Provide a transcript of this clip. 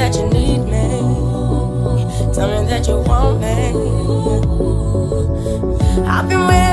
that you need me. Tell me that you want me. I've been waiting